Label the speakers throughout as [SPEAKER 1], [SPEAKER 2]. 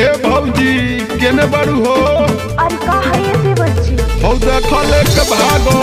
[SPEAKER 1] ए भौजी केने बड़ू हो?
[SPEAKER 2] अरे का है ये बच्ची?
[SPEAKER 1] हौ देख लेके भागो।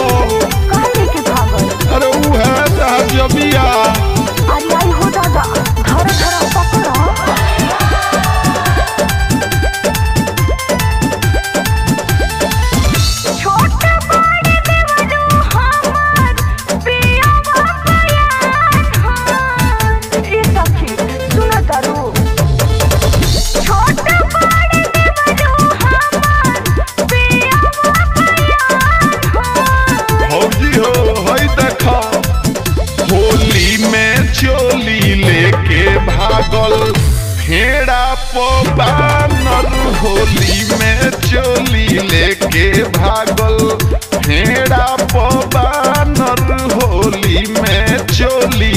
[SPEAKER 1] चोली लेके भागल। फेड़ा बानर होली में चोली लेके भागल। फेड़ा बानर होली में चोली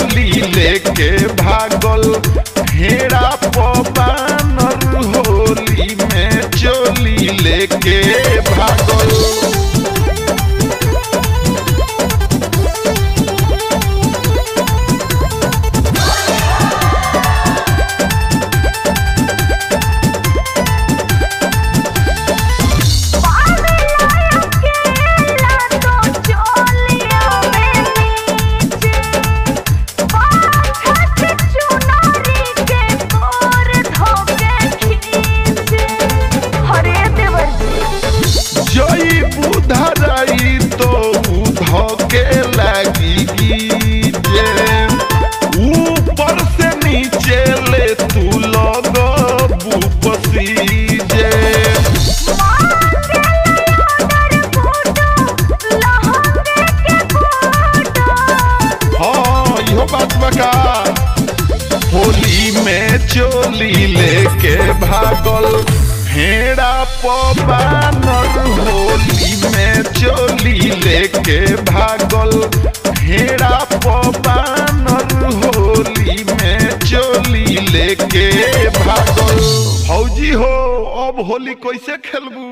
[SPEAKER 1] लेके भागल हेरा पो बानर होली में चोली लेके भागल। जई तो उध लगी ऊपर से नीचे ले तू लग बका होली में चोली लेके भागल भेड़ा बानर लेके भागल, हेरा बानर होली में चोली लेके भागल। हौजी हो, अब होली कैसे खेलबू?